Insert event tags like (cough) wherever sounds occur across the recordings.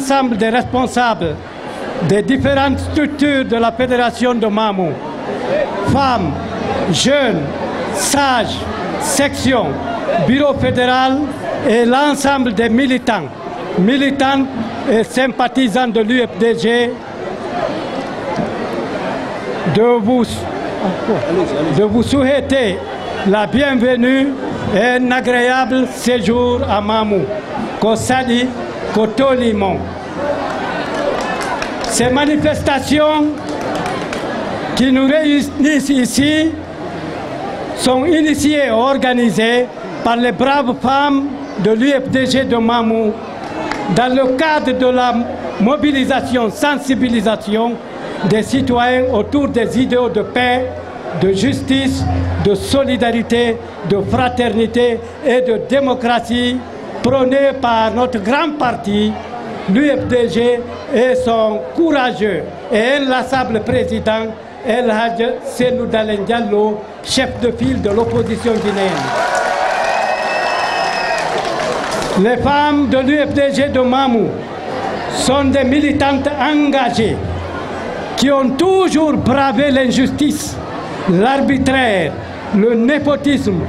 l'ensemble des responsables des différentes structures de la Fédération de Mamou, femmes, jeunes, sages, sections, bureau fédéral et l'ensemble des militants, militants et sympathisants de l'UFDG, de vous, vous souhaiter la bienvenue et un agréable séjour à Mamou, Kosali, Kotolimon. Ces manifestations qui nous réunissent ici sont initiées et organisées par les braves femmes de l'UFDG de Mamou dans le cadre de la mobilisation, sensibilisation des citoyens autour des idéaux de paix, de justice, de solidarité, de fraternité et de démocratie prônés par notre grand parti, l'UFDG et son courageux et inlassable président El Hadj Diallo, chef de file de l'opposition guinéenne. Les femmes de l'UFDG de Mamou sont des militantes engagées qui ont toujours bravé l'injustice, l'arbitraire, le népotisme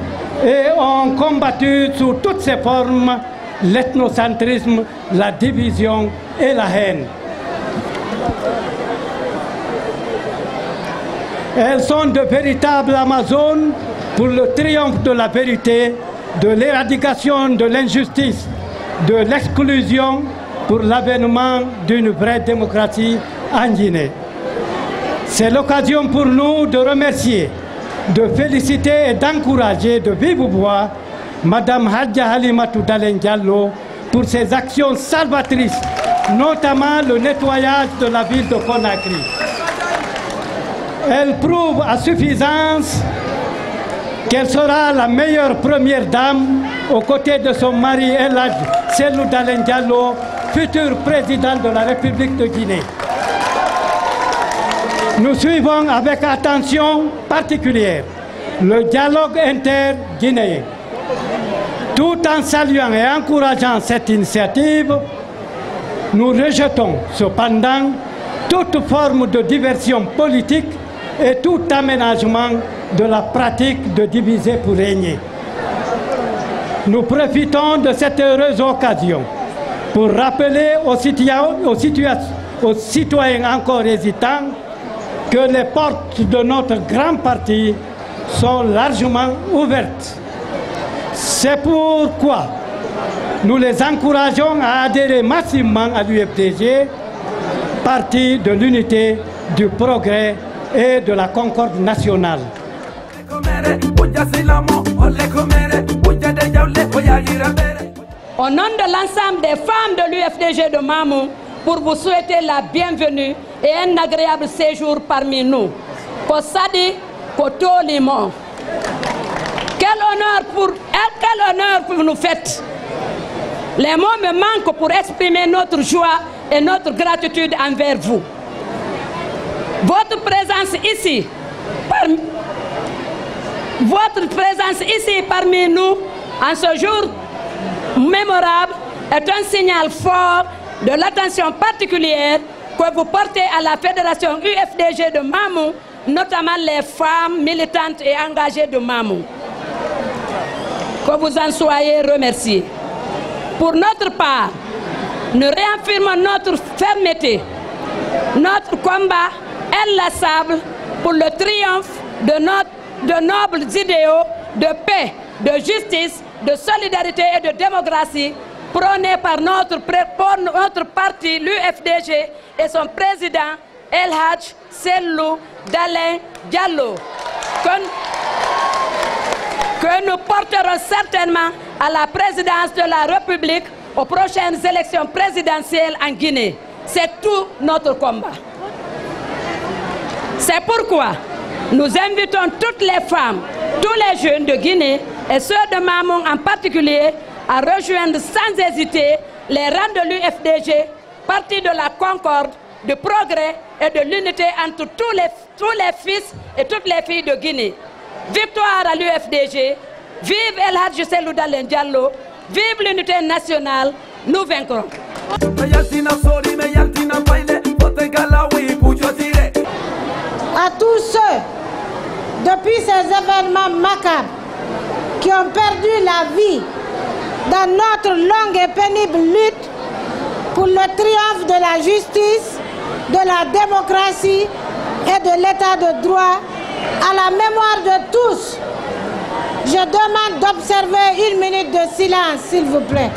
et ont combattu sous toutes ses formes l'ethnocentrisme, la division et la haine. Elles sont de véritables Amazones pour le triomphe de la vérité, de l'éradication de l'injustice, de l'exclusion pour l'avènement d'une vraie démocratie en Guinée. C'est l'occasion pour nous de remercier, de féliciter et d'encourager de vive voix Madame Hadja Halimatou Dalen Diallo pour ses actions salvatrices, notamment le nettoyage de la ville de Conakry. Elle prouve à suffisance qu'elle sera la meilleure première dame aux côtés de son mari El Hadj Selou Dalen Diallo, futur président de la République de Guinée. Nous suivons avec attention particulière le dialogue inter-guinéen. Tout en saluant et encourageant cette initiative, nous rejetons cependant toute forme de diversion politique et tout aménagement de la pratique de diviser pour régner. Nous profitons de cette heureuse occasion pour rappeler aux citoyens, aux citoyens, encore hésitants que les portes de notre grand parti sont largement ouvertes. C'est pourquoi nous les encourageons à adhérer massivement à l'UFDG, parti de l'unité, du progrès et de la concorde nationale. Au nom de l'ensemble des femmes de l'UFDG de Mamou, pour vous souhaiter la bienvenue et un agréable séjour parmi nous. Kosadi. Quel honneur pour quel honneur vous nous faites. Les mots me manquent pour exprimer notre joie et notre gratitude envers vous. Votre présence ici, votre présence ici parmi nous en ce jour mémorable est un signal fort de l'attention particulière que vous portez à la Fédération UFDG de Mamou, notamment les femmes militantes et engagées de Mamou. Que vous en soyez remerciés. Pour notre part, nous réaffirmons notre fermeté, notre combat inlassable pour le triomphe de, notre, de nobles idéaux de paix, de justice, de solidarité et de démocratie prônés par notre, notre parti, l'UFDG, et son président, El Hadj Sellou Dalen Diallo, que, que nous porterons certainement à la présidence de la République aux prochaines élections présidentielles en Guinée. C'est tout notre combat. C'est pourquoi nous invitons toutes les femmes, tous les jeunes de Guinée et ceux de Mamon en particulier à rejoindre sans hésiter les rangs de l'UFDG, parti de la concorde, du progrès et de l'unité entre tous les, tous les fils et toutes les filles de Guinée. Victoire à l'UFDG, vive El Hadj Selou Dalen Diallo, vive l'unité nationale, nous vaincrons. À tous ceux, depuis ces événements macabres, qui ont perdu la vie dans notre longue et pénible lutte pour le triomphe de la justice, de la démocratie et de l'état de droit, à la mémoire de tous, je demande d'observer une minute de silence, s'il vous plaît.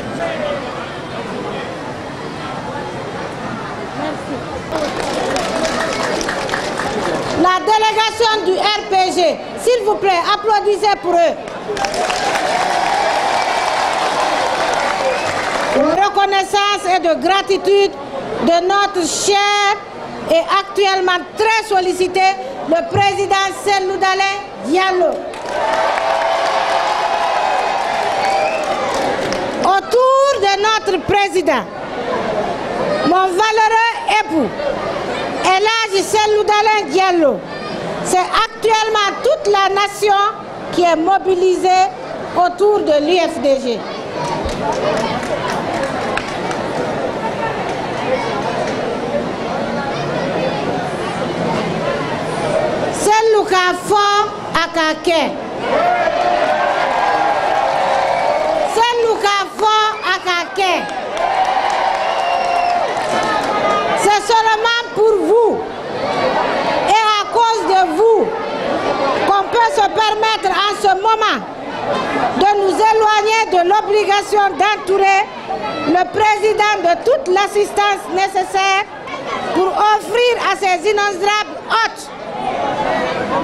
La délégation du RPG, s'il vous plaît, applaudissez pour eux. Reconnaissance et de gratitude de notre cher et actuellement très sollicité, le président Selou Diallo. Autour de notre président, mon valeureux époux, Elage Selou Diallo, c'est actuellement toute la nation qui est mobilisée autour de l'UFDG. Ka Kake. Selou ka Kake. C'est seulement pour vous et à cause de vous qu'on peut se permettre en ce moment de nous éloigner de l'obligation d'entourer le président de toute l'assistance nécessaire pour offrir à ces innombrables hôtes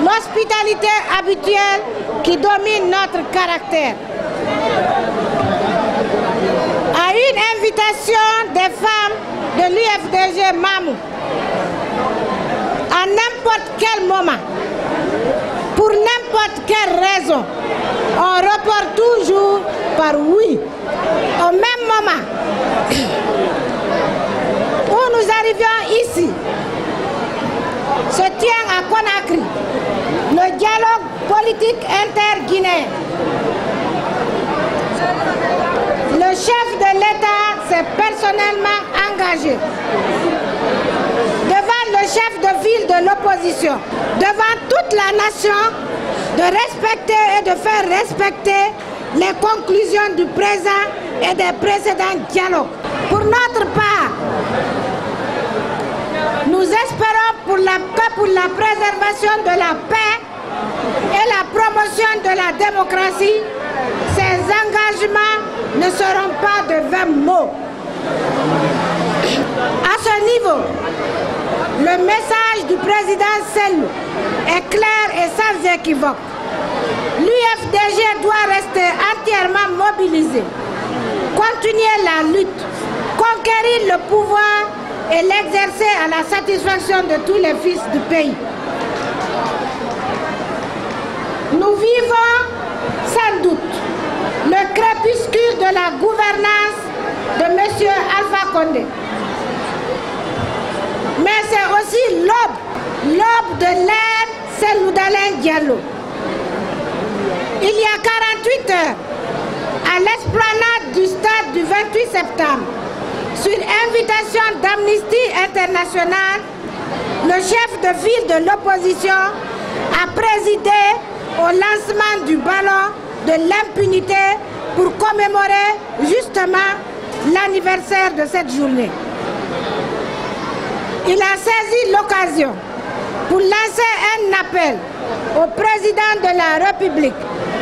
l'hospitalité habituelle qui domine notre caractère. À une invitation des femmes de l'UFDG Mamou, à n'importe quel moment, pour n'importe quelle raison, on reporte toujours par oui. Au même moment où nous arrivions ici, se tient à Conakry dialogue politique interguinéen. Le chef de l'État s'est personnellement engagé devant le chef de ville de l'opposition, devant toute la nation, de respecter et de faire respecter les conclusions du présent et des précédents dialogues. Pour notre part, nous espérons pour la, pour la préservation de la paix la promotion de la démocratie, ces engagements ne seront pas de vains mots. À ce niveau, le message du président Selou est clair et sans équivoque. L'UFDG doit rester entièrement mobilisé, continuer la lutte, conquérir le pouvoir et l'exercer à la satisfaction de tous les fils du pays. Nous vivons sans doute le crépuscule de la gouvernance de M. Alpha Condé. Mais c'est aussi l'aube, l'aube de l'ère Seloudalin Diallo. Il y a 48 heures, à l'esplanade du stade du 28 septembre, sur invitation d'Amnesty International, le chef de ville de l'opposition a présidé au lancement du ballon de l'impunité pour commémorer justement l'anniversaire de cette journée. Il a saisi l'occasion pour lancer un appel au président de la République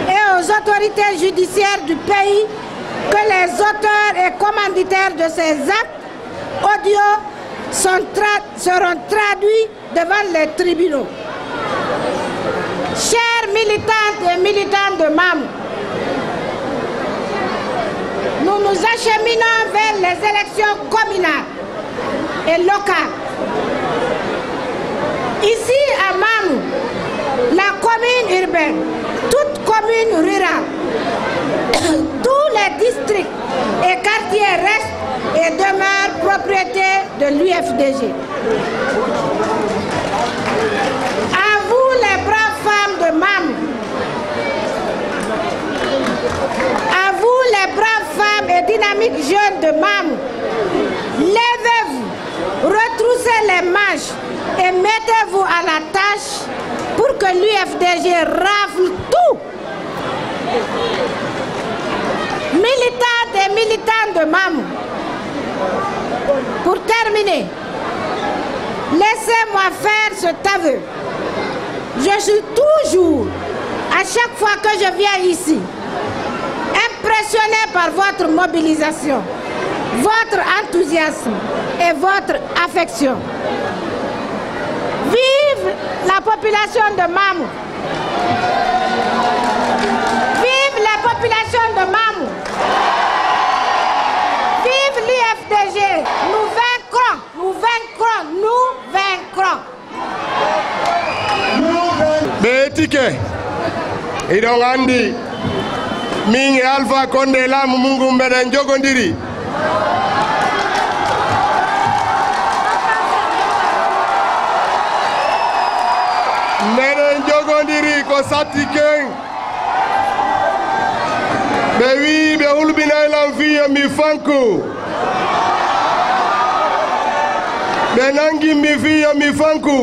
et aux autorités judiciaires du pays que les auteurs et commanditaires de ces actes audio seront traduits devant les tribunaux. Chers militantes et militants de MAM, nous nous acheminons vers les élections communales et locales. Ici à Mamou, la commune urbaine, toute commune rurale, (coughs) tous les districts et quartiers restent et demeurent propriété de l'UFDG. les braves femmes et dynamiques jeunes de MAM. Levez-vous, retroussez les manches et mettez-vous à la tâche pour que l'UFDG rafle tout. Militantes et militants de MAM, pour terminer, laissez-moi faire cet aveu. Je suis toujours, à chaque fois que je viens ici, par votre mobilisation, votre enthousiasme et votre affection. Vive la population de Mamou. Vive la population de Mamou. Vive l'IFDG. Nous vaincrons, nous vaincrons, nous vaincrons. iɗon andi min alpha konde laamu mungu mbeɗen jogodiri mbeɗen jogodiri ko satti ken ɓe wi ɓe hulɓinaylan fiyo mi fanku ɓe nangi mi fiyo mi fanku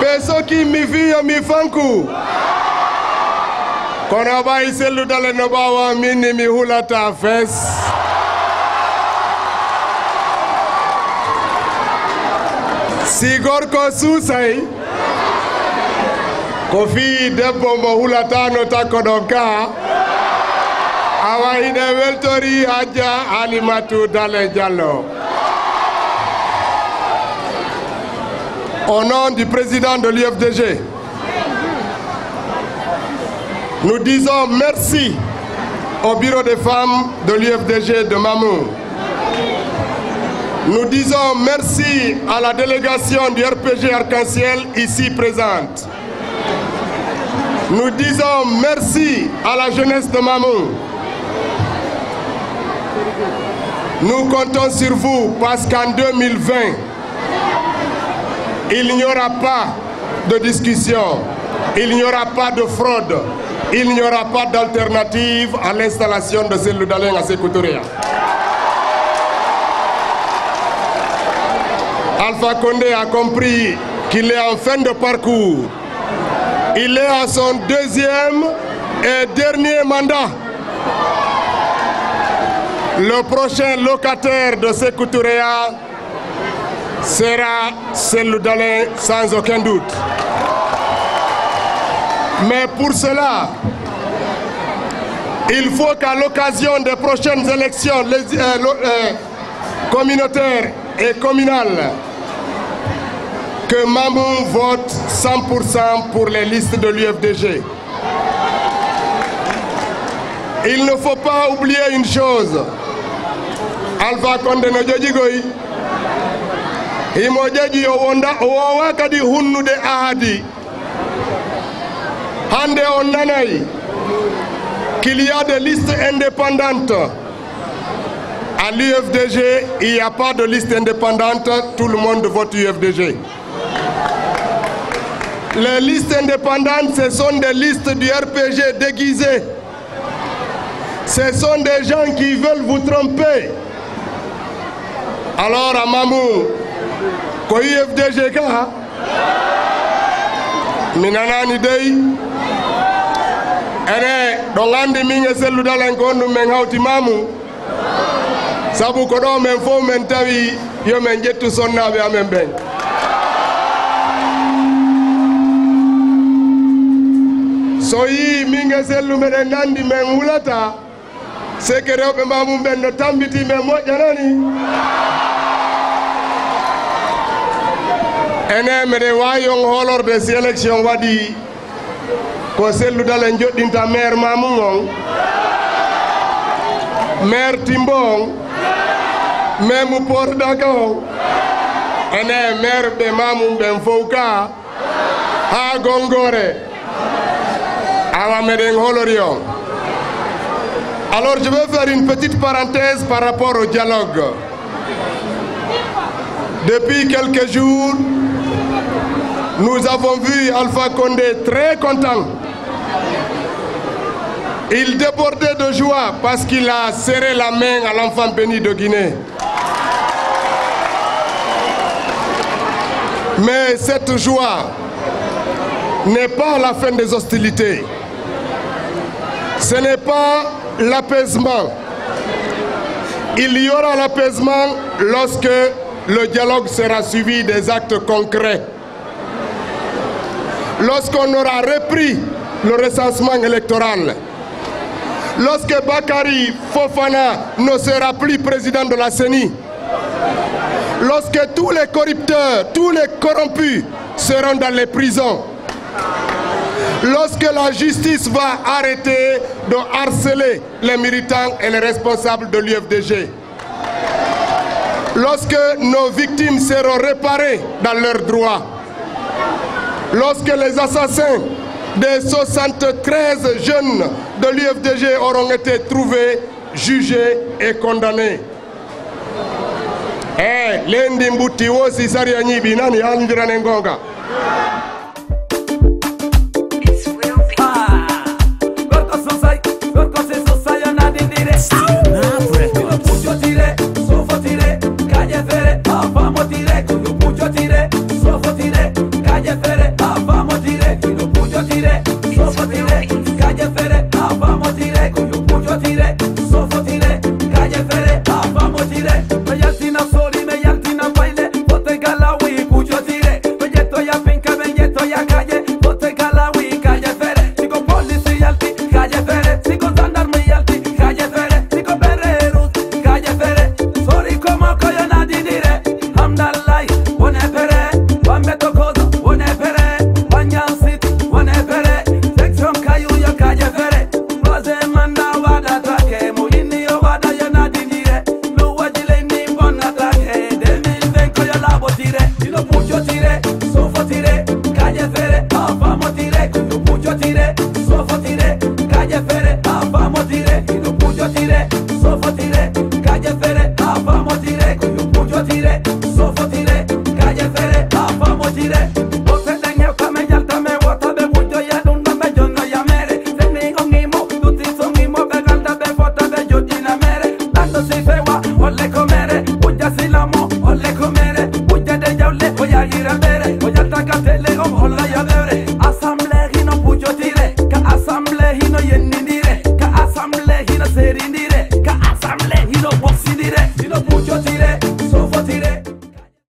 ɓe soki mi fiyo mi fanku kono ɓayi selludale no ɓawa minni mi hulata fes si gorko suusay ko fii debbo mo hulatano takko ɗon ka. Awa ine weltori alimatu dale au nom du président de l'UFDG nous disons merci au bureau des femmes de l'UFDG de Mamou. Nous disons merci à la délégation du RPG Arc-en-Ciel ici présente. Nous disons merci à la jeunesse de Mamou. Nous comptons sur vous parce qu'en 2020, il n'y aura pas de discussion, il n'y aura pas de fraude, il n'y aura pas d'alternative à l'installation de Loudalens à Sekoutoria. Alpha Condé a compris qu'il est en fin de parcours. Il est à son deuxième et dernier mandat. Le prochain locataire de Sekoutoria sera Seloudalin sans aucun doute. Mais pour cela, il faut qu'à l'occasion des prochaines élections euh, euh, communautaires et communales, que Mamou vote 100% pour les listes de l'UFDG. Il ne faut pas oublier une chose. Alpha Condé no ahadi hande on qu'il y a des listes indépendantes à l'UFDG il n'y a pas de liste indépendante tout le monde vote UFDG les listes indépendantes ce sont des listes du RPG déguisées. Ce sont des gens qui veulent vous tromper. Alors à Mamou ko UFDG ka mi nanani dey ene ɗo gandi min e selludalen ko on ɗum men hawtimamu saabu ko ɗo men fof men tawi yomin ƴettu sonnaɓe amen ɓen so yi min e sellu meɗen nandi men wulata seke rewɓe mamum ɓen no tambiti men moƴƴanani ene meɗen wawi on holorde si élection waɗi ko selludal en joɗɗinta maire mamum on maire timbo on memu porɗaka ene maire ɓe mamum ɓen fof ha gongore awa meɗen holori alors je vais faire une petite parenthèse par rapport au dialogue depuis quelques jours nous avons vu Alpha Condé très content. Il débordait de joie parce qu'il a serré la main à l'enfant béni de Guinée. Mais cette joie n'est pas la fin des hostilités. Ce n'est pas l'apaisement. Il y aura l'apaisement lorsque le dialogue sera suivi des actes concrets. Lorsqu'on aura repris le recensement électoral, lorsque Bakari Fofana ne sera plus président de la CENI, lorsque tous les corrupteurs, tous les corrompus seront dans les prisons, lorsque la justice va arrêter de harceler les militants et les responsables de l'UFDG, lorsque nos victimes seront réparées dans leurs droits, lorsque les assassins des 73 jeunes de l'UFDG auront été trouvés, jugés et condamnés. Eh, lendi mbuti wosi sari anyibi nani? Anjira nengonga.